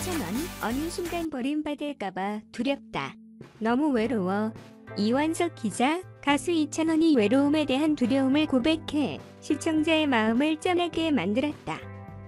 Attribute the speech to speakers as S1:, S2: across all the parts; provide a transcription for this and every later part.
S1: 이찬원 어느 순간 버림받을까봐 두렵다. 너무 외로워. 이완석 기자 가수 이찬원이 외로움에 대한 두려움을 고백해 시청자의 마음을 짠하게 만들었다.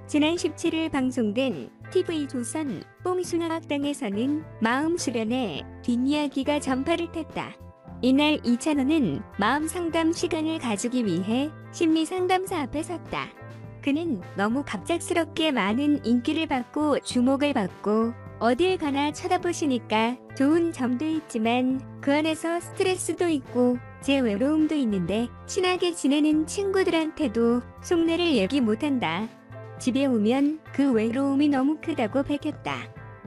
S1: 지난 17일 방송된 TV조선 뽕숭아학당에서는 마음 수련의 뒷이야기가 전파를 탔다. 이날 이찬원은 마음 상담 시간을 가지기 위해 심리 상담사 앞에 섰다. 그는 너무 갑작스럽게 많은 인기를 받고 주목을 받고 어딜 가나 쳐다보시니까 좋은 점도 있지만 그 안에서 스트레스도 있고 제 외로움도 있는데 친하게 지내는 친구들한테도 속내를 얘기 못한다. 집에 오면 그 외로움이 너무 크다고 밝혔다.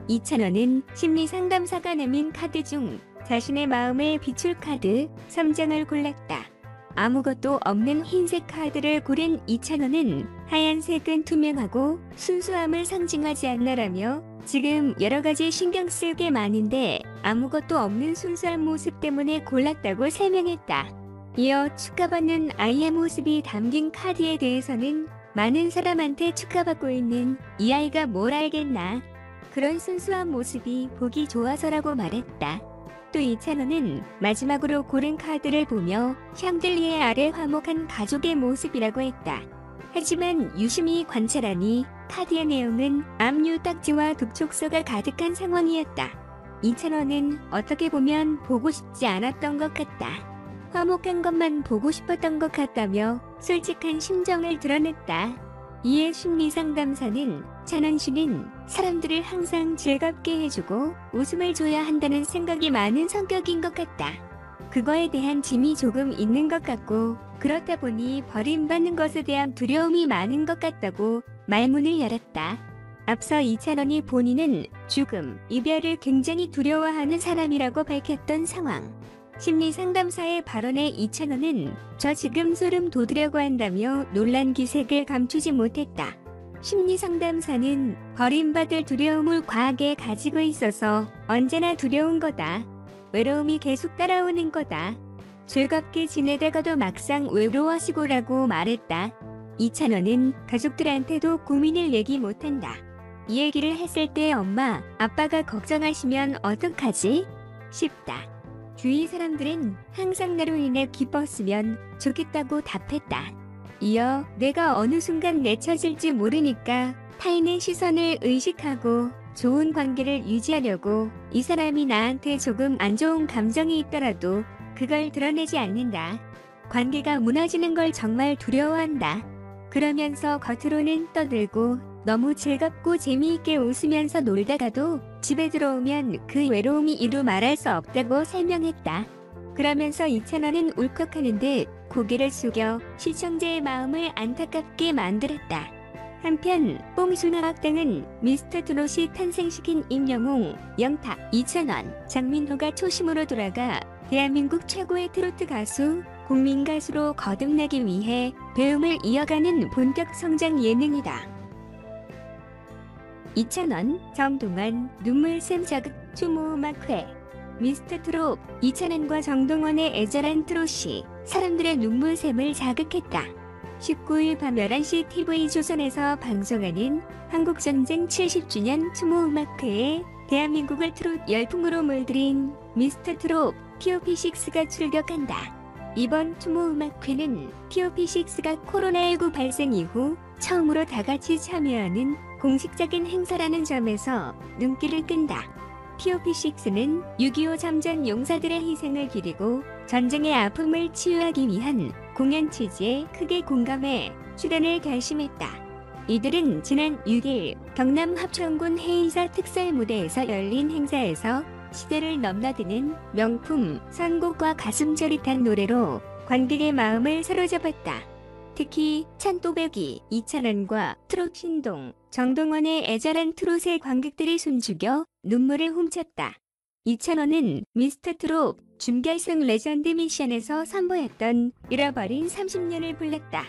S1: 이찬원은 심리 상담사가 내민 카드 중 자신의 마음을 비출 카드 3장을 골랐다. 아무것도 없는 흰색 카드를 고른 이찬원은 하얀색은 투명하고 순수함을 상징하지 않나라며 지금 여러 가지 신경 쓸 게 많은데 아무것도 없는 순수한 모습 때문에 골랐다고 설명했다. 이어 축하받는 아이의 모습이 담긴 카드에 대해서는 많은 사람한테 축하받고 있는 이 아이가 뭘 알겠나. 그런 순수한 모습이 보기 좋아서라고 말했다. 또 이찬원은 마지막으로 고른 카드를 보며 샹들리에 아래 화목한 가족의 모습이라고 했다. 하지만 유심히 관찰하니 카드의 내용은 압류 딱지와 독촉서가 가득한 상황이었다. 이찬원은 어떻게 보면 보고 싶지 않았던 것 같다. 화목한 것만 보고 싶었던 것 같다며 솔직한 심정을 드러냈다. 이에 심리 상담사는 찬원 씨는 사람들을 항상 즐겁게 해주고 웃음을 줘야 한다는 생각이 많은 성격인 것 같다. 그거에 대한 짐이 조금 있는 것 같고 그렇다 보니 버림받는 것에 대한 두려움이 많은 것 같다고 말문을 열었다. 앞서 이찬원이 본인은 죽음, 이별을 굉장히 두려워하는 사람이라고 밝혔던 상황. 심리 상담사의 발언에 이찬원은 저 지금 소름 돋으려고 한다며 놀란 기색을 감추지 못했다. 심리 상담사는 버림받을 두려움을 과하게 가지고 있어서 언제나 두려운 거다. 외로움이 계속 따라오는 거다. 즐겁게 지내다가도 막상 외로워지고라고 말했다. 이찬원은 가족들한테도 고민을 얘기 못한다. 이 얘기를 했을 때 엄마, 아빠가 걱정하시면 어떡하지? 싶다. 주위 사람들은 항상 나로 인해 기뻤으면 좋겠다고 답했다. 이어 내가 어느 순간 내쳐질지 모르니까 타인의 시선을 의식하고 좋은 관계를 유지하려고 이 사람이 나한테 조금 안 좋은 감정이 있더라도 그걸 드러내지 않는다. 관계가 무너지는 걸 정말 두려워한다. 그러면서 겉으로는 떠들고 너무 즐겁고 재미있게 웃으면서 놀다가도 집에 들어오면 그 외로움이 이루 말할 수 없다고 설명했다. 그러면서 이찬원은 울컥하는데 고개를 숙여 시청자의 마음을 안타깝게 만들었다. 한편 뽕순화학당은 미스터 트롯이 탄생시킨 임영웅, 영탁, 이찬원, 장민호가 초심으로 돌아가 대한민국 최고의 트로트 가수, 국민 가수로 거듭나기 위해 배움을 이어가는 본격 성장 예능이다. 이찬원, 정동원, 눈물샘 자극 추모음악회 미스터 트롯 이찬원과 정동원의 애절한 트롯이 사람들의 눈물샘을 자극했다. 19일 밤 11시 TV조선에서 방송하는 한국전쟁 70주년 추모음악회에 대한민국을 트롯 열풍으로 물들인 미스터 트롯 POP6가 출격한다. 이번 추모음악회는 POP6가 코로나19 발생 이후 처음으로 다같이 참여하는 공식적인 행사라는 점에서 눈길을 끈다. POP6는 6.25 참전 용사들의 희생을 기리고 전쟁의 아픔을 치유하기 위한 공연 취지에 크게 공감해 출연을 결심했다. 이들은 지난 6일 경남 합천군 해인사 특설 무대에서 열린 행사에서 시대를 넘나드는 명품 선곡과 가슴 저릿한 노래로 관객의 마음을 사로잡았다. 특히 찬또배기 이찬원과 트롯 신동 정동원의 애절한 트롯에 관객들이 숨죽여 눈물을 훔쳤다. 이찬원은 미스터 트롯 준결승 레전드 미션에서 선보였던 잃어버린 30년을 불렀다.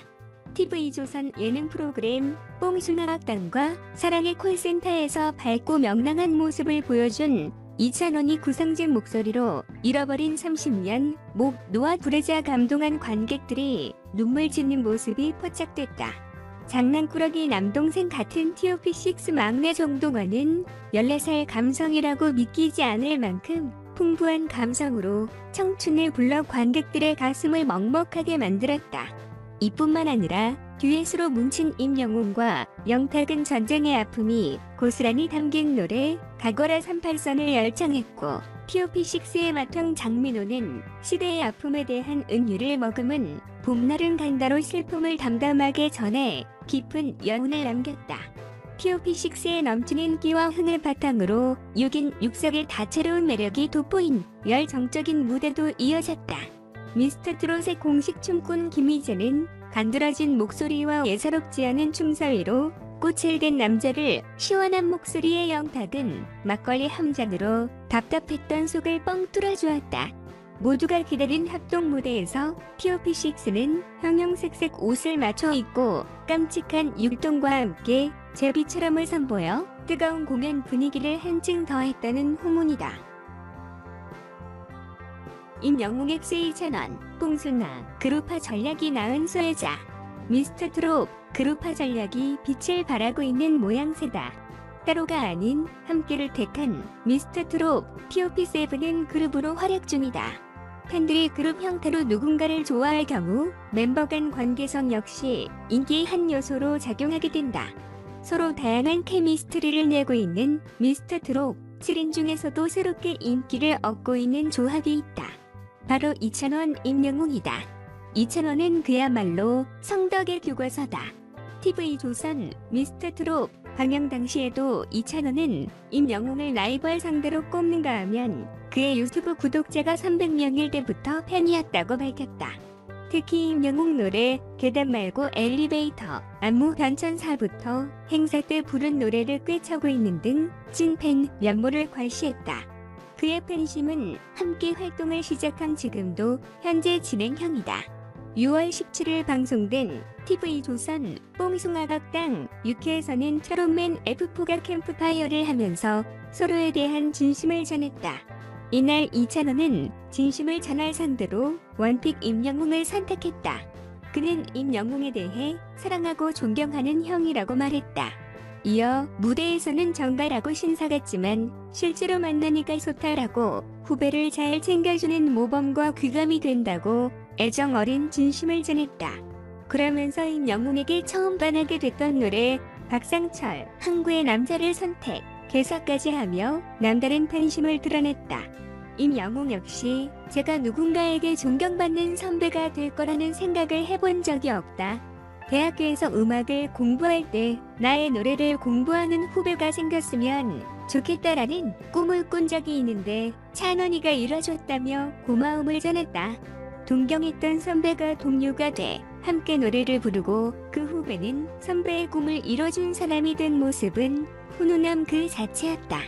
S1: TV조선 예능 프로그램 뽕숭아학당과 사랑의 콜센터에서 밝고 명랑한 모습을 보여준 이찬원이 구성진 목소리로 잃어버린 30년 목 놓아 부르자 감동한 관객들이 눈물 짓는 모습이 포착됐다. 장난꾸러기 남동생 같은 TOP6 막내 정동원은 14살 감성이라고 믿기지 않을 만큼 풍부한 감성으로 청춘을 불러 관객들의 가슴을 먹먹하게 만들었다. 이뿐만 아니라 듀엣으로 뭉친 임영웅과 영탁은 전쟁의 아픔이 고스란히 담긴 노래 가거라 38선을 열창했고 TOP6의 맏형 장민호는 시대의 아픔에 대한 은유를 머금은 봄날은 간다로 슬픔을 담담하게 전해 깊은 여운을 남겼다. TOP6의 넘치는 끼와 흥을 바탕으로 6인 6석의 다채로운 매력이 돋보인 열정적인 무대도 이어졌다. 미스터 트롯의 공식 춤꾼 김희재는 간드러진 목소리와 예사롭지 않은 춤사위로 꽃을 댄 남자를 시원한 목소리의 영탁은 막걸리 한 잔으로 답답했던 속을 뻥 뚫어주었다. 모두가 기다린 합동 무대에서 TOP6는 형형색색 옷을 맞춰 입고 깜찍한 율동과 함께 제비처럼을 선보여 뜨거운 공연 분위기를 한층 더했다는 후문이다. 임영웅의 세이찬원, 뽕숭아, 그룹화 전략이 낳은 소외자, 미스터 트롯, 그룹화 전략이 빛을 발하고 있는 모양새다. 따로가 아닌 함께를 택한 미스터 트롯, TOP7은 그룹으로 활약 중이다. 팬들이 그룹 형태로 누군가를 좋아할 경우 멤버 간 관계성 역시 인기의 한 요소로 작용하게 된다. 서로 다양한 chemistry를 내고 있는 미스터 트롯 7인 중에서도 새롭게 인기를 얻고 있는 조합이 있다. 바로 이찬원 임영웅이다. 이찬원은 그야말로 성덕의 교과서다. TV조선 미스터 트롯 방영 당시에도 이찬원은 임영웅을 라이벌 상대로 꼽는가 하면 그의 유튜브 구독자가 300명일 때부터 팬이었다고 밝혔다. 특히 임영웅 노래 계단 말고 엘리베이터 안무 변천사부터 행사 때 부른 노래를 꿰차고 있는 등 찐팬 면모를 과시했다. 그의 팬심은 함께 활동을 시작한 지금도 현재 진행형이다. 6월 17일 방송된 TV조선 뽕숭아각당 6회에서는 트롯맨 F4가 캠프파이어를 하면서 서로에 대한 진심을 전했다. 이날 이찬원은 진심을 전할 상대로 원픽 임영웅을 선택했다. 그는 임영웅에 대해 사랑하고 존경하는 형이라고 말했다. 이어 무대에서는 정갈하고 신사 같지만 실제로 만나니까 소탈하고 후배를 잘 챙겨주는 모범과 귀감이 된다고 애정 어린 진심을 전했다. 그러면서 임영웅에게 처음 반하게 됐던 노래 박상철 항구의 남자를 선택 개사까지 하며 남다른 팬심을 드러냈다. 임영웅 역시 제가 누군가에게 존경받는 선배가 될 거라는 생각을 해본 적이 없다. 대학교에서 음악을 공부할 때 나의 노래를 공부하는 후배가 생겼으면 좋겠다라는 꿈을 꾼 적이 있는데 찬원이가 이뤄줬다며 고마움을 전했다. 동경했던 선배가 동료가 돼 함께 노래를 부르고 그 후배는 선배의 꿈을 이뤄준 사람이 된 모습은 훈훈함 그 자체였다.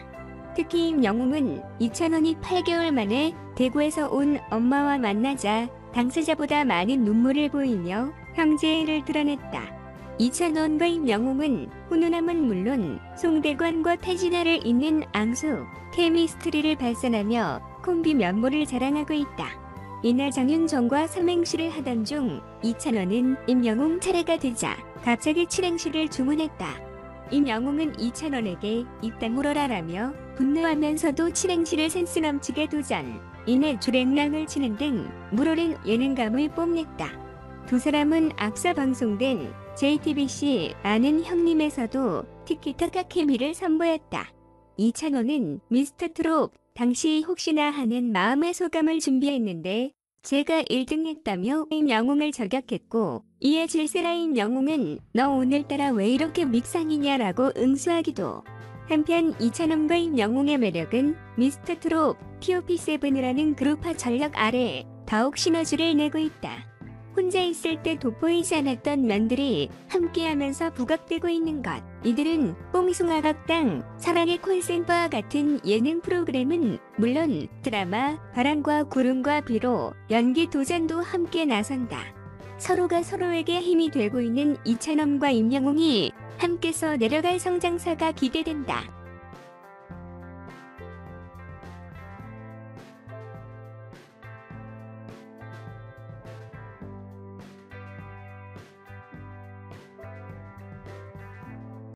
S1: 특히 임영웅은 이찬원이 8개월 만에 대구에서 온 엄마와 만나자 당사자보다 많은 눈물을 보이며 형제를 드러냈다. 이찬원과 임영웅은 훈훈함은 물론 송대관과 태진아를 잇는 앙수, 케미스트리를 발산하며 콤비 면모를 자랑하고 있다. 이날 장윤정과 삼행시를 하던 중 이찬원은 임영웅 차례가 되자 갑자기 칠행시를 주문했다. 임영웅은 이찬원에게 입 다물어라라며 분노하면서도 칠행시를 센스 넘치게 도전. 이내 주랭랑을 치는 등 물오른 예능감을 뽐냈다. 두 사람은 앞서 방송된 JTBC 아는 형님에서도 티키타카 케미를 선보였다. 이찬호는 미스터 트롯 당시 혹시나 하는 마음의 소감을 준비했는데 제가 1등 했다며 영웅을 저격했고 이에 질세라인 영웅은 너 오늘따라 왜 이렇게 믹상이냐라고 응수하기도 한편 이찬원과 임영웅의 매력은 미스터 트롯 TOP7이라는 그룹화 전력 아래 더욱 시너지를 내고 있다. 혼자 있을 때 돋보이지 않았던 면들이 함께하면서 부각되고 있는 것. 이들은 뽕숭아각당, 사랑의 콜센터와 같은 예능 프로그램은 물론 드라마, 바람과 구름과 비로 연기 도전도 함께 나선다. 서로가 서로에게 힘이 되고 있는 이찬원과 임영웅이 함께서 내려갈 성장사가 기대된다.